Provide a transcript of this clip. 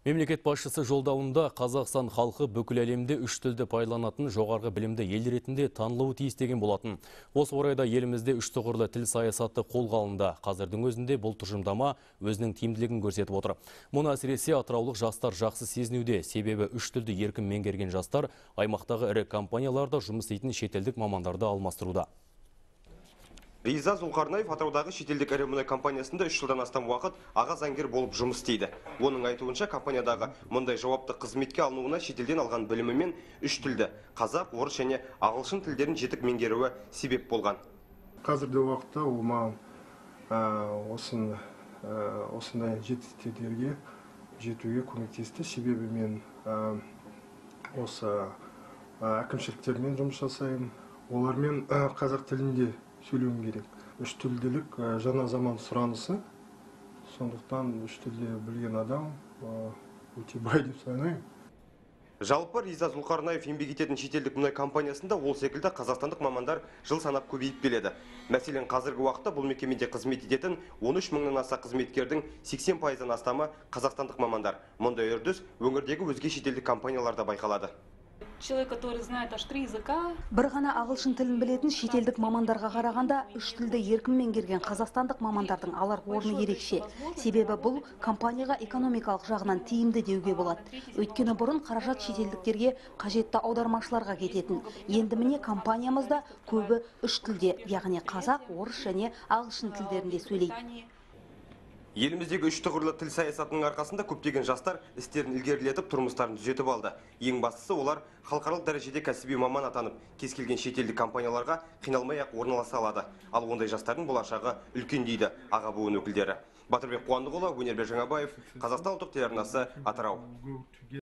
Мемлекет басшысы жолдауында Қазақстан халқы бүкіл әлемде үш тілді пайдаланатын жоғарғы білімді ел ретінде танылуы тиіс деген болатын. Осы орайда елімізде үш тұғырлы тіл саясаты қолға алынды. Қазірдің өзінде бұл тұжырымдама өзінің тиімділігін көрсетіп отыр. Мұны әсіресе атыраулық жастар жақсы сезінуде. Себебі үш тілді еркін меңгерген жастар аймақтағы ірі компанияларда жұмыс істейтін шетелдік мамандарды алмастыруда. Риза Зұлқарнаев атыраудағы шетелдік ірі мұнай компаниясында үш жылдан астам уақыт аға заңгер болып жұмыс істейді. Оның айтуынша компаниядағы мұндай жауапты қызметке алынуына шетелден алған білімі мен үш тілді қазақ, орыс және ағылшын тілдерін жетік меңгеруі себеп болған. қазіргі уақытта ол маған ә, осындай жетістіктерге жетуге көмектесті себебі мен осы әкімшіліктермен жұмыс жасаймын олармен қазақ тілінде сөйлеуім керек үш тілділік ә, жаңа заман сұранысы сондықтан үш тілде білген адам ә, өте бай деп санаймын Жалпы Риза Зұлқарнаев еңбек ететін шетелдік мұнай компаниясында ол секілді қазақстандық мамандар жыл санап көбейіп келеді. Мәселен, қазіргі уақытта бұл мекемеде қызмет ететін 13 мыңнан аса қызметкердің 80 пайыздан астамы қазақстандық мамандар. Мұндай үрдіс өңірдегі өзге шетелдік компанияларда байқалады. Человек, который знает аж три языка, бір ғана ағылшын тілін білетін шетелдік мамандарға қарағанда үш тілді еркін меңгерген қазақстандық мамандардың алар орны ерекше. Себебі бұл компанияға экономикалық жағынан тиімді деуге болады. Өйткені бұрын қаражат шетелдіктерге қажетті аудармашыларға кететін. Енді міне компаниямызда көбі үш тілде яғни қазақ орыс және ағылшын тілдерінде сөйлейді. Еліміздегі үш тұғырлы тіл саясатының арқасында көптеген жастар істерін ілгерілетіп тұрмыстарын түзетіп алды. Ең бастысы олар халықаралық дәрежеде кәсіби маман атанып, кез келген шетелдік компанияларға қиналмай ақ орналаса алады. Ал ондай жастардың болашағы үлкен дейді аға буын өкілдері. Батырбек Қуандықұлы, Өнербек Жаңабаев, Қазақстан ұлттық телеарнасы Атырау.